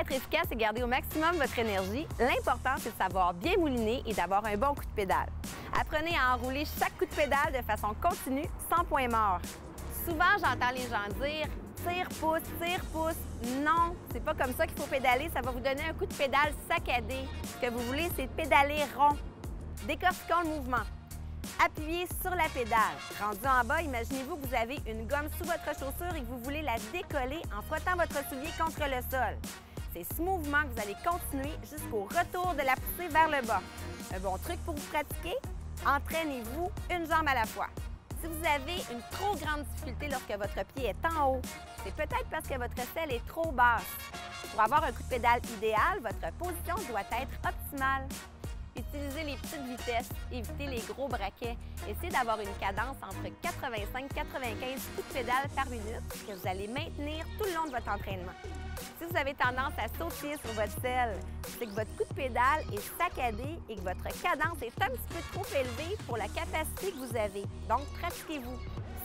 être efficace et garder au maximum votre énergie, l'important, c'est de savoir bien mouliner et d'avoir un bon coup de pédale. Apprenez à enrouler chaque coup de pédale de façon continue, sans point mort. Souvent, j'entends les gens dire tire, pouce, tire, pouce. Non, c'est pas comme ça qu'il faut pédaler. Ça va vous donner un coup de pédale saccadé. Ce que vous voulez, c'est pédaler rond. Décortiquons le mouvement. Appuyez sur la pédale. Rendu en bas, imaginez-vous que vous avez une gomme sous votre chaussure et que vous voulez la décoller en frottant votre soulier contre le sol. C'est ce mouvement que vous allez continuer jusqu'au retour de la poussée vers le bas. Un bon truc pour vous pratiquer, entraînez-vous une jambe à la fois. Si vous avez une trop grande difficulté lorsque votre pied est en haut, c'est peut-être parce que votre selle est trop basse. Pour avoir un coup de pédale idéal, votre position doit être optimale. Utilisez les petites vitesses, évitez les gros braquets. Essayez d'avoir une cadence entre 85 et 95 coups de pédale par minute que vous allez maintenir tout le long de votre entraînement. Si vous avez tendance à sauter sur votre selle, c'est que votre coup de pédale est saccadé et que votre cadence est un petit peu trop élevée pour la capacité que vous avez. Donc, pratiquez-vous.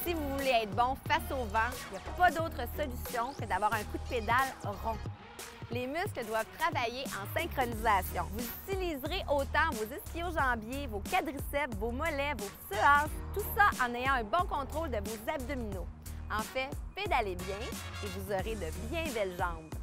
Si vous voulez être bon face au vent, il n'y a pas d'autre solution que d'avoir un coup de pédale rond. Les muscles doivent travailler en synchronisation. Vous utiliserez autant vos ischio-jambiers, vos quadriceps, vos mollets, vos psoas, tout ça en ayant un bon contrôle de vos abdominaux. En fait, pédalez bien et vous aurez de bien belles jambes.